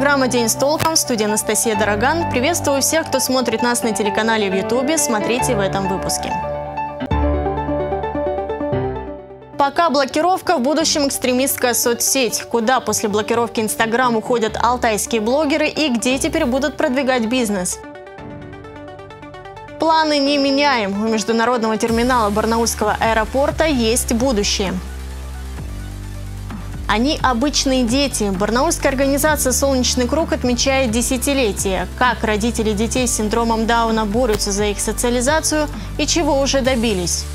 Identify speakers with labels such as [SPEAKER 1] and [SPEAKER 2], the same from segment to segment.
[SPEAKER 1] программа «День с толком» в студии Анастасия Дороган. Приветствую всех, кто смотрит нас на телеканале в Ютубе. Смотрите в этом выпуске. Пока блокировка, в будущем экстремистская соцсеть. Куда после блокировки Инстаграм уходят алтайские блогеры и где теперь будут продвигать бизнес? Планы не меняем. У международного терминала Барнаульского аэропорта есть будущее. Они обычные дети. Барнаульская организация «Солнечный круг» отмечает десятилетие. Как родители детей с синдромом Дауна борются за их социализацию и чего уже добились.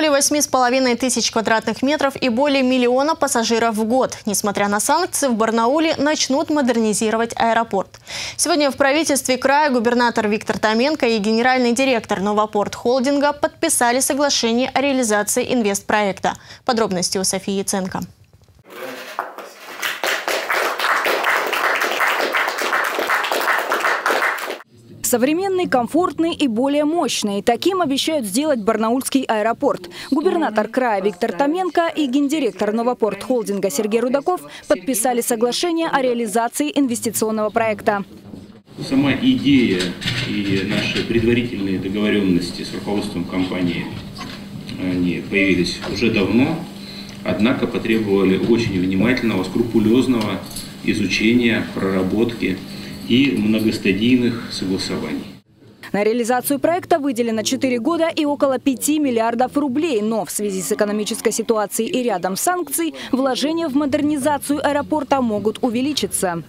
[SPEAKER 1] Более восьми с половиной тысяч квадратных метров и более миллиона пассажиров в год. Несмотря на санкции, в Барнауле начнут модернизировать аэропорт. Сегодня в правительстве края губернатор Виктор Томенко и генеральный директор Новопорт холдинга подписали соглашение о реализации инвестпроекта. Подробности у Софии Яценко.
[SPEAKER 2] Современный, комфортный и более мощный. Таким обещают сделать Барнаульский аэропорт. Губернатор края Виктор Томенко и гендиректор Новопорт холдинга Сергей Рудаков подписали соглашение о реализации инвестиционного проекта.
[SPEAKER 3] Сама идея и наши предварительные договоренности с руководством компании они появились уже давно, однако потребовали очень внимательного, скрупулезного изучения, проработки и многостадийных согласований.
[SPEAKER 2] На реализацию проекта выделено 4 года и около 5 миллиардов рублей. Но в связи с экономической ситуацией и рядом санкций, вложения в модернизацию аэропорта могут увеличиться.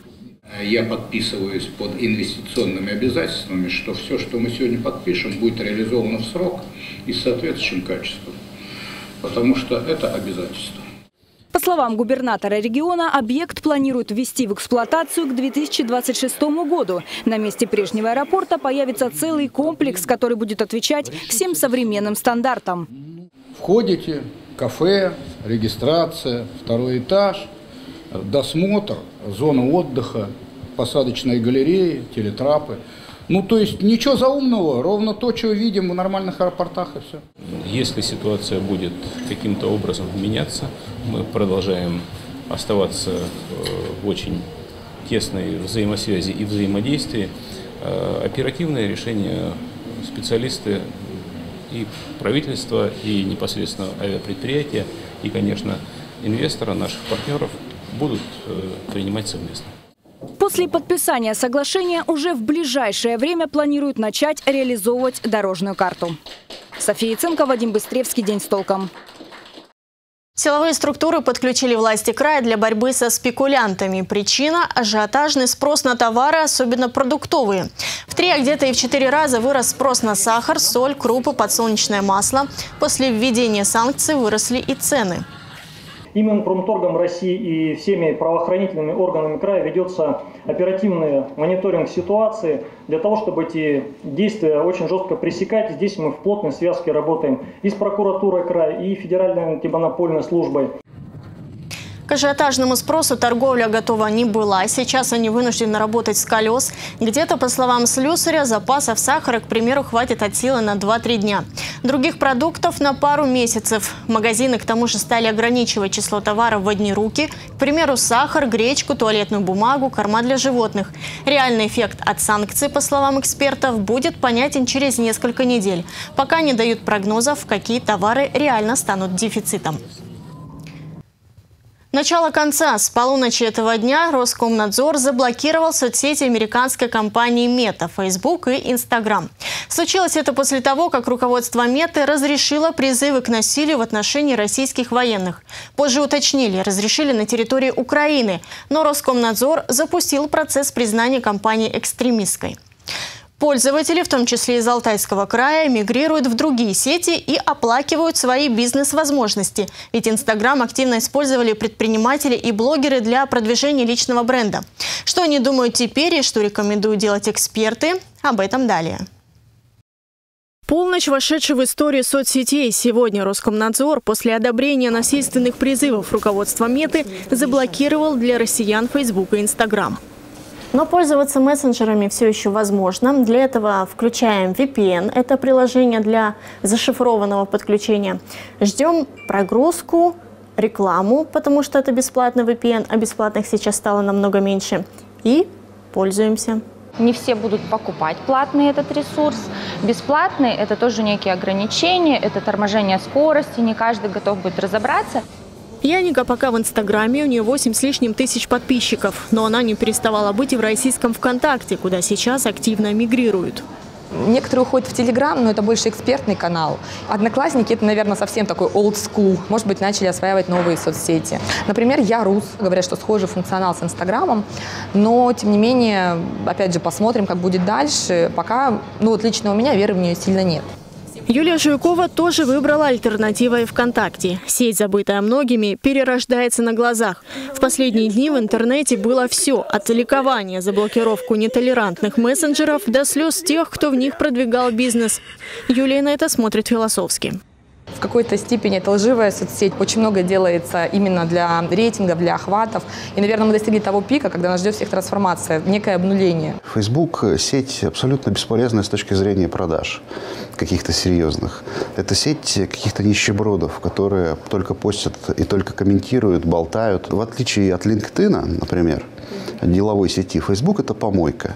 [SPEAKER 4] Я подписываюсь под инвестиционными обязательствами, что все, что мы сегодня подпишем, будет реализовано в срок и с соответствующим качеством. Потому что это обязательство.
[SPEAKER 2] По словам губернатора региона, объект планируют ввести в эксплуатацию к 2026 году. На месте прежнего аэропорта появится целый комплекс, который будет отвечать всем современным стандартам.
[SPEAKER 4] Входите, кафе, регистрация, второй этаж, досмотр, зона отдыха, посадочные галереи, телетрапы – ну, то есть ничего заумного, ровно то, что видим в нормальных аэропортах и все.
[SPEAKER 3] Если ситуация будет каким-то образом меняться, мы продолжаем оставаться э, в очень тесной взаимосвязи и взаимодействии. Э, оперативное решение специалисты и правительства, и непосредственно авиапредприятия, и, конечно, инвестора, наших партнеров будут э, принимать совместно.
[SPEAKER 2] После подписания соглашения уже в ближайшее время планируют начать реализовывать дорожную карту. София Ценко, Вадим Быстревский. День с толком.
[SPEAKER 1] Силовые структуры подключили власти края для борьбы со спекулянтами. Причина – ажиотажный спрос на товары, особенно продуктовые. В три, а где-то и в четыре раза вырос спрос на сахар, соль, крупы, подсолнечное масло. После введения санкций выросли и цены.
[SPEAKER 5] Именно Промторгом России и всеми правоохранительными органами края ведется оперативный мониторинг ситуации для того, чтобы эти действия очень жестко пресекать. Здесь мы в плотной связке работаем и с прокуратурой края, и Федеральной антимонопольной службой.
[SPEAKER 1] К ажиотажному спросу торговля готова не была. Сейчас они вынуждены работать с колес. Где-то, по словам слюсаря, запасов сахара, к примеру, хватит от силы на 2-3 дня. Других продуктов на пару месяцев. Магазины, к тому же, стали ограничивать число товаров в одни руки. К примеру, сахар, гречку, туалетную бумагу, корма для животных. Реальный эффект от санкций, по словам экспертов, будет понятен через несколько недель. Пока не дают прогнозов, какие товары реально станут дефицитом. Начало конца. С полуночи этого дня Роскомнадзор заблокировал соцсети американской компании Мета, Facebook и Instagram. Случилось это после того, как руководство Меты разрешило призывы к насилию в отношении российских военных. Позже уточнили, разрешили на территории Украины, но Роскомнадзор запустил процесс признания компании экстремистской. Пользователи, в том числе из Алтайского края, мигрируют в другие сети и оплакивают свои бизнес-возможности. Ведь Инстаграм активно использовали предприниматели и блогеры для продвижения личного бренда. Что они думают теперь и что рекомендуют делать эксперты, об этом далее. Полночь, вошедшая в историю соцсетей. Сегодня Роскомнадзор после одобрения насильственных призывов руководства Меты заблокировал для россиян Facebook и Instagram. Но пользоваться мессенджерами все еще возможно. Для этого включаем VPN. Это приложение для зашифрованного подключения. Ждем прогрузку, рекламу, потому что это бесплатный VPN, а бесплатных сейчас стало намного меньше. И пользуемся.
[SPEAKER 6] Не все будут покупать платный этот ресурс. Бесплатный – это тоже некие ограничения, это торможение скорости, не каждый готов будет разобраться.
[SPEAKER 1] Яника пока в Инстаграме, у нее 8 с лишним тысяч подписчиков. Но она не переставала быть и в российском ВКонтакте, куда сейчас активно мигрируют.
[SPEAKER 7] Некоторые уходят в Телеграм, но это больше экспертный канал. Одноклассники – это, наверное, совсем такой old school. Может быть, начали осваивать новые соцсети. Например, я рус. Говорят, что схожий функционал с Инстаграмом. Но, тем не менее, опять же, посмотрим, как будет дальше. Пока, ну вот лично у меня веры в нее сильно нет.
[SPEAKER 1] Юлия Жуйкова тоже выбрала альтернативой ВКонтакте. Сеть, забытая многими, перерождается на глазах. В последние дни в интернете было все – от ликования за блокировку нетолерантных мессенджеров до слез тех, кто в них продвигал бизнес. Юлия на это смотрит философски.
[SPEAKER 7] В какой-то степени это лживая соцсеть. Очень много делается именно для рейтингов, для охватов. И, наверное, мы достигли того пика, когда нас ждет всех трансформация, некое обнуление.
[SPEAKER 8] Facebook – сеть абсолютно бесполезная с точки зрения продаж каких-то серьезных. Это сеть каких-то нищебродов, которые только постят и только комментируют, болтают. В отличие от LinkedIn, например, деловой сети, Facebook – это помойка.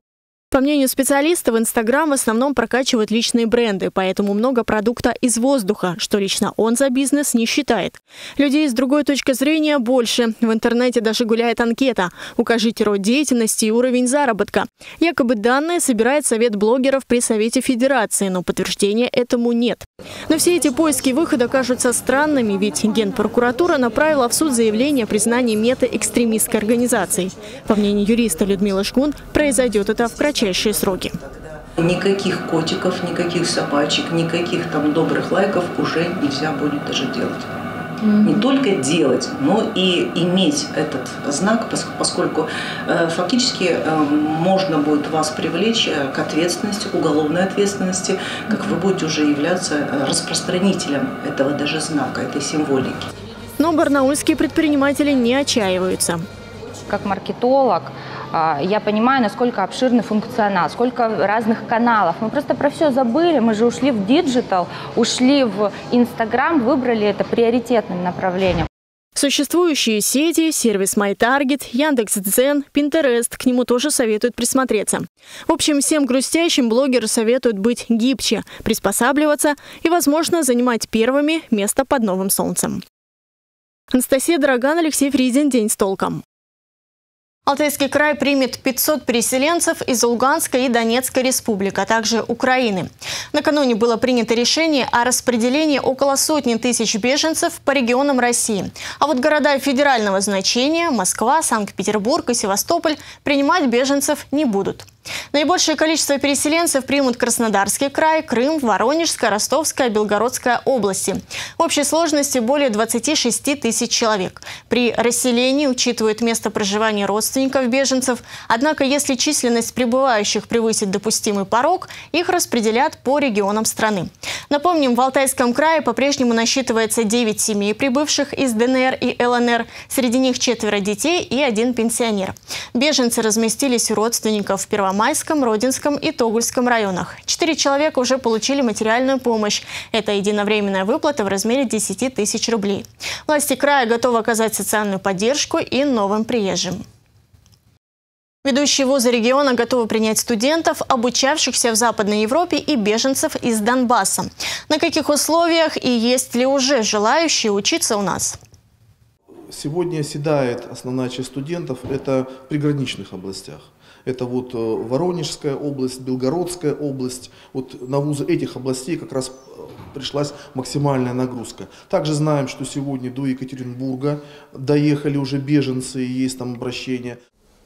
[SPEAKER 1] По мнению специалистов, Инстаграм в основном прокачивает личные бренды, поэтому много продукта из воздуха, что лично он за бизнес не считает. Людей с другой точки зрения больше. В интернете даже гуляет анкета «Укажите род деятельности и уровень заработка». Якобы данные собирает Совет блогеров при Совете Федерации, но подтверждения этому нет. Но все эти поиски выхода кажутся странными, ведь Генпрокуратура направила в суд заявление о признании мета экстремистской организацией. По мнению юриста Людмилы Шкун, произойдет это в кратчайшие кратчайшие сроки.
[SPEAKER 9] Никаких котиков, никаких собачек, никаких там добрых лайков уже нельзя будет даже делать. Не только делать, но и иметь этот знак, поскольку э, фактически э, можно будет вас привлечь э, к ответственности, к уголовной ответственности, как вы будете уже являться распространителем этого даже знака, этой символики.
[SPEAKER 1] Но барнаульские предприниматели не отчаиваются.
[SPEAKER 6] Как маркетолог, я понимаю, насколько обширный функционал, сколько разных каналов. Мы просто про все забыли, мы же ушли в digital, ушли в Инстаграм, выбрали это приоритетным направлением.
[SPEAKER 1] Существующие сети, сервис MyTarget, Яндекс.Дзен, Pinterest к нему тоже советуют присмотреться. В общем, всем грустящим блогеры советуют быть гибче, приспосабливаться и, возможно, занимать первыми место под новым солнцем. Анастасия Дороган, Алексей Фризин. День с толком. Алтайский край примет 500 переселенцев из Луганской и Донецкой республик, а также Украины. Накануне было принято решение о распределении около сотни тысяч беженцев по регионам России. А вот города федерального значения – Москва, Санкт-Петербург и Севастополь – принимать беженцев не будут. Наибольшее количество переселенцев примут Краснодарский край, Крым, Воронежская, Ростовская, Белгородская области. В общей сложности более 26 тысяч человек. При расселении учитывают место проживания родственников беженцев. Однако, если численность прибывающих превысит допустимый порог, их распределят по регионам страны. Напомним, в Алтайском крае по-прежнему насчитывается 9 семей, прибывших из ДНР и ЛНР. Среди них четверо детей и один пенсионер. Беженцы разместились у родственников в Первомайском Первомайском, Родинском и Тогульском районах. Четыре человека уже получили материальную помощь. Это единовременная выплата в размере 10 тысяч рублей. Власти края готовы оказать социальную поддержку и новым приезжим. Ведущие вузы региона готовы принять студентов, обучавшихся в Западной Европе и беженцев из Донбасса. На каких условиях и есть ли уже желающие учиться у нас?
[SPEAKER 10] Сегодня оседает основная часть студентов, это в приграничных областях. Это вот э, Воронежская область, Белгородская область. Вот на вузы этих областей как раз э, пришлась максимальная нагрузка. Также знаем, что сегодня до Екатеринбурга доехали уже беженцы, и есть там обращения.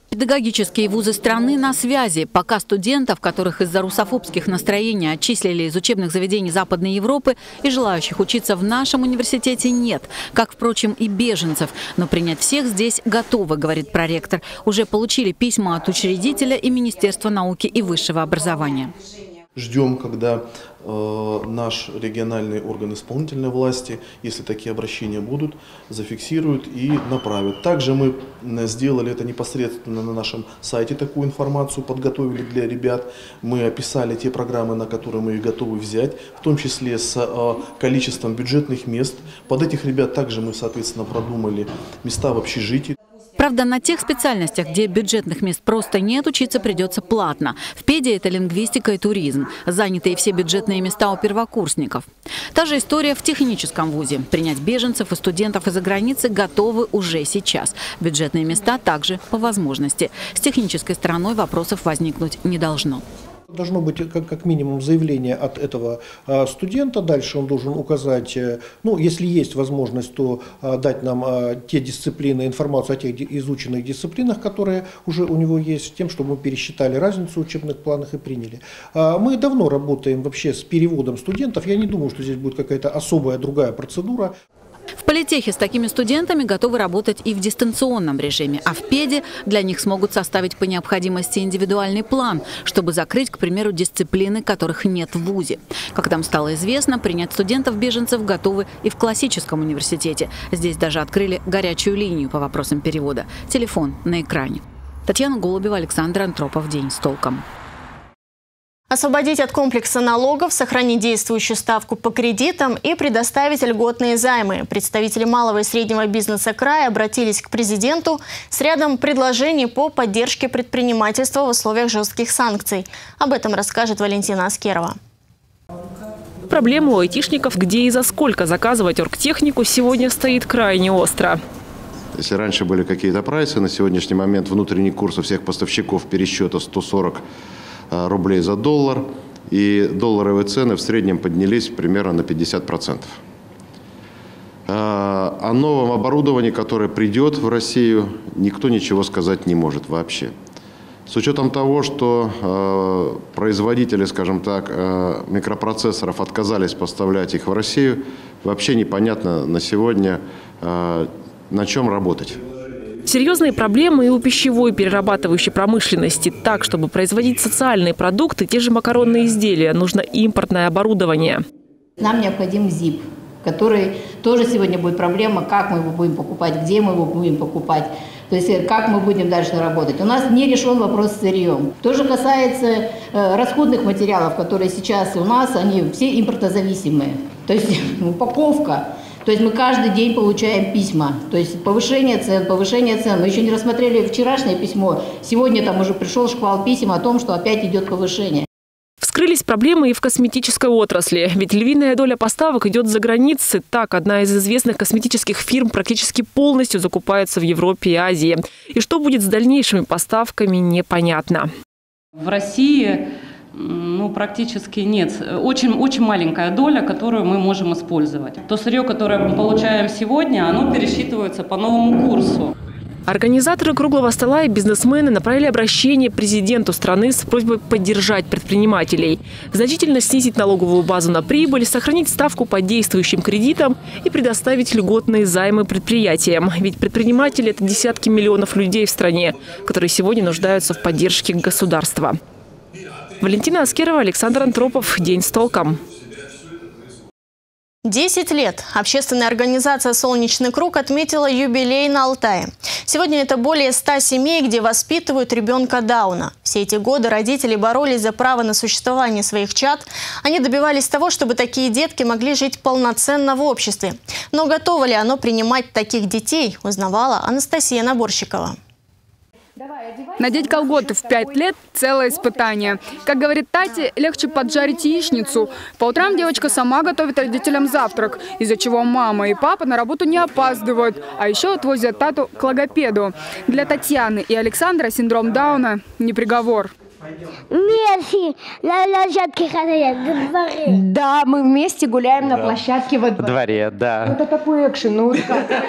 [SPEAKER 11] Педагогические вузы страны на связи. Пока студентов, которых из-за русофобских настроений отчислили из учебных заведений Западной Европы и желающих учиться в нашем университете нет, как, впрочем, и беженцев. Но принять всех здесь готовы, говорит проректор. Уже получили письма от учредителя и Министерства науки и высшего образования.
[SPEAKER 10] Ждем, когда наш региональный орган исполнительной власти, если такие обращения будут, зафиксируют и направят. Также мы сделали это непосредственно на нашем сайте, такую информацию подготовили для ребят. Мы описали те программы, на которые мы готовы взять, в том числе с э, количеством бюджетных мест. Под этих ребят также мы, соответственно, продумали места в общежитии.
[SPEAKER 11] Правда, на тех специальностях, где бюджетных мест просто нет, учиться придется платно. В ПЕДе это лингвистика и туризм. Занятые все бюджетные места у первокурсников. Та же история в техническом вузе. Принять беженцев и студентов из-за границы готовы уже сейчас. Бюджетные места также по возможности. С технической стороной вопросов возникнуть не должно.
[SPEAKER 12] Должно быть как, как минимум заявление от этого а, студента. Дальше он должен указать, э, ну, если есть возможность, то а, дать нам а, те дисциплины, информацию о тех изученных дисциплинах, которые уже у него есть, тем, чтобы мы пересчитали разницу в учебных планах и приняли. Мы давно работаем вообще с переводом студентов. Я не думаю, что здесь будет какая-то особая другая процедура.
[SPEAKER 11] В политехе с такими студентами готовы работать и в дистанционном режиме, а в ПЕДе для них смогут составить по необходимости индивидуальный план, чтобы закрыть, к примеру, дисциплины, которых нет в ВУЗе. Как там стало известно, принять студентов-беженцев готовы и в классическом университете. Здесь даже открыли горячую линию по вопросам перевода. Телефон на экране. Татьяна Голубева, Александр Антропов. День с толком.
[SPEAKER 1] Освободить от комплекса налогов, сохранить действующую ставку по кредитам и предоставить льготные займы. Представители малого и среднего бизнеса края обратились к президенту с рядом предложений по поддержке предпринимательства в условиях жестких санкций. Об этом расскажет Валентина Аскерова.
[SPEAKER 2] Проблема у айтишников, где и за сколько заказывать оргтехнику, сегодня стоит крайне остро.
[SPEAKER 13] Если раньше были какие-то прайсы, на сегодняшний момент внутренний курс у всех поставщиков пересчета 140 Э, рублей за доллар, и долларовые цены в среднем поднялись примерно на 50%. Э, о новом оборудовании, которое придет в Россию, никто ничего сказать не может вообще. С учетом того, что э, производители, скажем так, э, микропроцессоров отказались поставлять их в Россию, вообще непонятно на сегодня, э, на чем работать.
[SPEAKER 2] Серьезные проблемы и у пищевой перерабатывающей промышленности. Так, чтобы производить социальные продукты, те же макаронные изделия, нужно импортное оборудование.
[SPEAKER 14] Нам необходим ЗИП, который тоже сегодня будет проблема, как мы его будем покупать, где мы его будем покупать. То есть э, как мы будем дальше работать. У нас не решен вопрос с сырьем. То же касается э, расходных материалов, которые сейчас у нас, они все импортозависимые. То есть упаковка, то есть мы каждый день получаем письма. То есть повышение цен, повышение цен. Мы еще не рассмотрели вчерашнее письмо. Сегодня там уже пришел шквал писем о том, что опять идет повышение.
[SPEAKER 2] Вскрылись проблемы и в косметической отрасли. Ведь львиная доля поставок идет за границы. Так, одна из известных косметических фирм практически полностью закупается в Европе и Азии. И что будет с дальнейшими поставками, непонятно.
[SPEAKER 15] В России ну, практически нет. Очень, очень маленькая доля, которую мы можем использовать. То сырье, которое мы получаем сегодня, оно пересчитывается по новому курсу.
[SPEAKER 2] Организаторы круглого стола и бизнесмены направили обращение президенту страны с просьбой поддержать предпринимателей, значительно снизить налоговую базу на прибыль, сохранить ставку по действующим кредитам и предоставить льготные займы предприятиям. Ведь предприниматели – это десятки миллионов людей в стране, которые сегодня нуждаются в поддержке государства. Валентина Аскерова, Александр Антропов. День с толком.
[SPEAKER 1] Десять лет общественная организация «Солнечный круг» отметила юбилей на Алтае. Сегодня это более ста семей, где воспитывают ребенка Дауна. Все эти годы родители боролись за право на существование своих чад. Они добивались того, чтобы такие детки могли жить полноценно в обществе. Но готово ли оно принимать таких детей, узнавала Анастасия Наборщикова.
[SPEAKER 16] Надеть колготы в пять лет – целое испытание. Как говорит Тати, легче поджарить яичницу. По утрам девочка сама готовит родителям завтрак, из-за чего мама и папа на работу не опаздывают, а еще отвозят Тату к логопеду. Для Татьяны и Александра синдром Дауна – не приговор.
[SPEAKER 17] Мерси, на площадке ходят во дворе.
[SPEAKER 18] Да, мы вместе гуляем
[SPEAKER 19] да.
[SPEAKER 18] на площадке во дворе.
[SPEAKER 19] дворе, да.
[SPEAKER 18] Это такой экшен, ну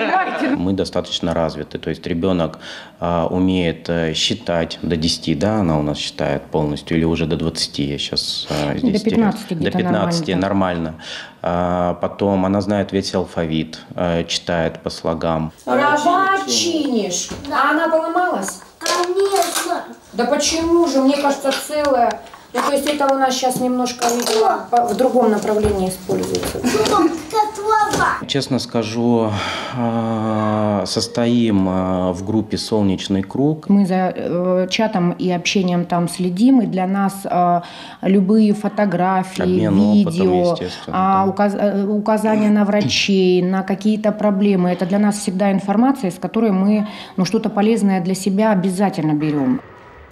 [SPEAKER 19] Мы достаточно развиты, то есть ребенок а, умеет а, считать до 10, да, она у нас считает полностью, или уже до 20, я сейчас
[SPEAKER 18] а, здесь До 15
[SPEAKER 19] До 15 нормально. нормально. А, потом она знает весь алфавит, а, читает по слогам.
[SPEAKER 18] Права чинишь, а она поломалась?
[SPEAKER 17] Конечно.
[SPEAKER 18] Да почему же? Мне кажется, целая. Ну, то есть это у нас сейчас немножко, видимо, в другом направлении используется.
[SPEAKER 19] Честно скажу, а, состоим а, в группе «Солнечный круг».
[SPEAKER 18] Мы за э, чатом и общением там следим, и для нас э, любые фотографии,
[SPEAKER 19] Обмен
[SPEAKER 18] видео,
[SPEAKER 19] опытом,
[SPEAKER 18] а,
[SPEAKER 19] да.
[SPEAKER 18] указ- э, указания на врачей, на какие-то проблемы, это для нас всегда информация, из которой мы ну, что-то полезное для себя обязательно берем.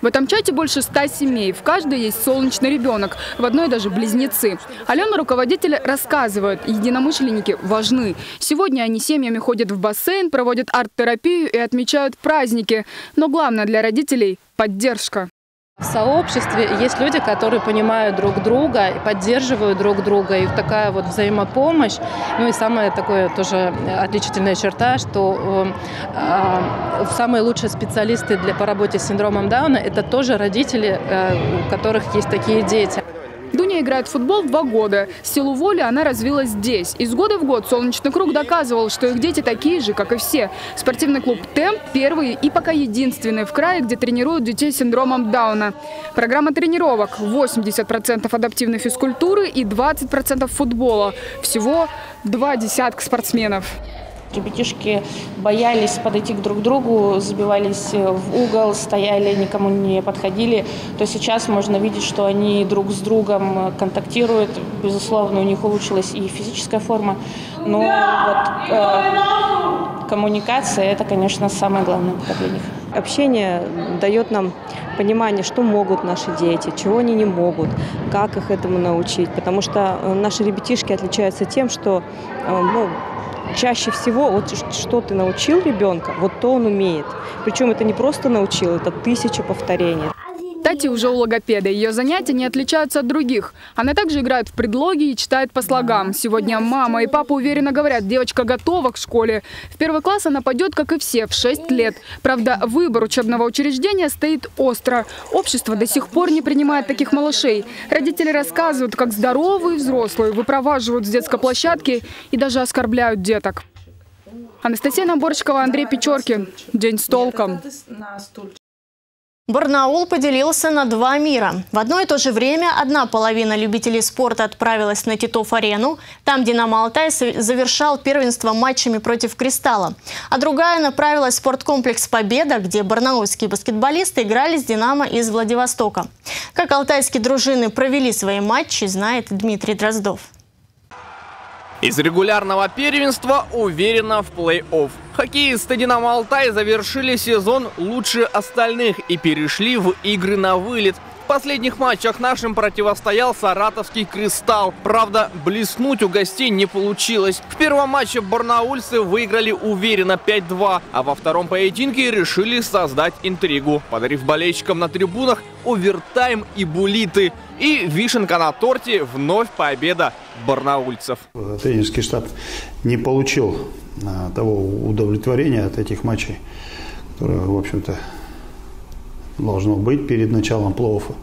[SPEAKER 16] В этом чате больше ста семей. В каждой есть солнечный ребенок. В одной даже близнецы. Алена, руководитель, рассказывает, единомышленники важны. Сегодня они семьями ходят в бассейн, проводят арт-терапию и отмечают праздники. Но главное для родителей – поддержка.
[SPEAKER 20] В сообществе есть люди, которые понимают друг друга и поддерживают друг друга. И такая вот взаимопомощь. Ну и самая такое тоже отличительная черта, что э, э, самые лучшие специалисты для, по работе с синдромом Дауна – это тоже родители, э, у которых есть такие дети.
[SPEAKER 16] Играет в футбол два года. Силу воли она развила здесь. Из года в год «Солнечный круг» доказывал, что их дети такие же, как и все. Спортивный клуб «Темп» первый и пока единственный в крае, где тренируют детей с синдромом Дауна. Программа тренировок – 80% адаптивной физкультуры и 20% футбола. Всего два десятка спортсменов.
[SPEAKER 21] Ребятишки боялись подойти к друг другу, забивались в угол, стояли, никому не подходили. То сейчас можно видеть, что они друг с другом контактируют. Безусловно, у них улучшилась и физическая форма. Но вот, э, коммуникация – это, конечно, самое главное для них.
[SPEAKER 22] Общение дает нам понимание, что могут наши дети, чего они не могут, как их этому научить. Потому что э, наши ребятишки отличаются тем, что э, ну, чаще всего вот что ты научил ребенка, вот то он умеет. Причем это не просто научил, это тысяча повторений.
[SPEAKER 16] Тати уже у логопеда. Ее занятия не отличаются от других. Она также играет в предлоги и читает по слогам. Сегодня мама и папа уверенно говорят, девочка готова к школе. В первый класс она пойдет, как и все, в 6 лет. Правда, выбор учебного учреждения стоит остро. Общество до сих пор не принимает таких малышей. Родители рассказывают, как здоровые взрослые выпроваживают с детской площадки и даже оскорбляют деток. Анастасия Наборчикова, Андрей Печоркин. День с толком.
[SPEAKER 1] Барнаул поделился на два мира. В одно и то же время одна половина любителей спорта отправилась на Титов-арену, там «Динамо Алтай» завершал первенство матчами против «Кристалла», а другая направилась в спорткомплекс «Победа», где барнаульские баскетболисты играли с «Динамо» из Владивостока. Как алтайские дружины провели свои матчи, знает Дмитрий Дроздов.
[SPEAKER 23] Из регулярного первенства уверенно в плей-офф. Хоккеисты «Динамо Алтай» завершили сезон лучше остальных и перешли в игры на вылет. Последних матчах нашим противостоял саратовский «Кристалл». Правда, блеснуть у гостей не получилось. В первом матче барнаульцы выиграли уверенно 5-2, а во втором поединке решили создать интригу, подарив болельщикам на трибунах овертайм и булиты. И вишенка на торте вновь победа барнаульцев.
[SPEAKER 24] Тренерский штаб не получил а, того удовлетворения от этих матчей, которое, в общем-то, должно быть перед началом плей-оффа.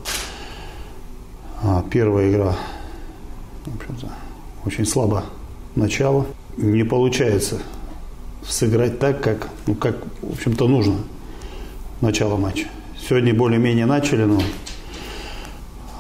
[SPEAKER 24] А, Первая игра, очень слабо начало. Не получается сыграть так, как, ну, как в общем-то, нужно начало матча. Сегодня более-менее начали, но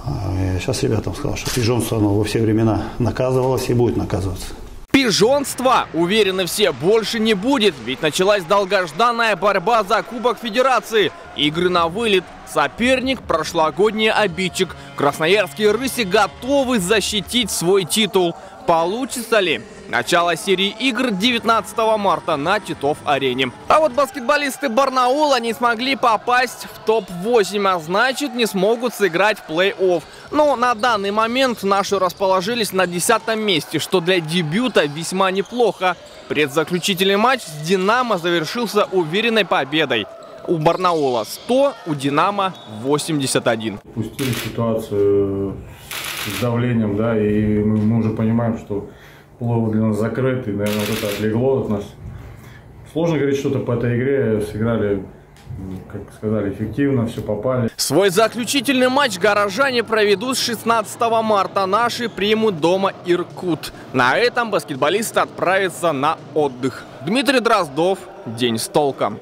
[SPEAKER 24] а, сейчас ребятам сказал, что пижонство оно во все времена наказывалось и будет наказываться.
[SPEAKER 23] Пижонства, уверены все, больше не будет, ведь началась долгожданная борьба за Кубок Федерации. Игры на вылет. Соперник – прошлогодний обидчик. Красноярские рыси готовы защитить свой титул. Получится ли? Начало серии игр 19 марта на Титов-арене. А вот баскетболисты Барнаула не смогли попасть в топ-8, а значит не смогут сыграть плей-офф. Но на данный момент наши расположились на 10 месте, что для дебюта весьма неплохо. Предзаключительный матч с «Динамо» завершился уверенной победой. У Барнаула 100, у «Динамо» 81.
[SPEAKER 25] Пустили ситуацию с давлением, да, и мы уже понимаем, что плов для нас закрыт, и, наверное, вот это отлегло от нас. Сложно говорить что-то по этой игре, сыграли, как сказали, эффективно, все попали.
[SPEAKER 23] Свой заключительный матч горожане проведут с 16 марта. Наши примут дома Иркут. На этом баскетболисты отправятся на отдых. Дмитрий Дроздов. День с толком.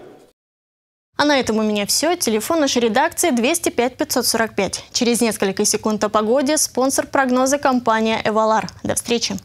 [SPEAKER 1] А на этом у меня все. Телефон нашей редакции 205 545. Через несколько секунд о погоде спонсор прогноза компания «Эвалар». До встречи.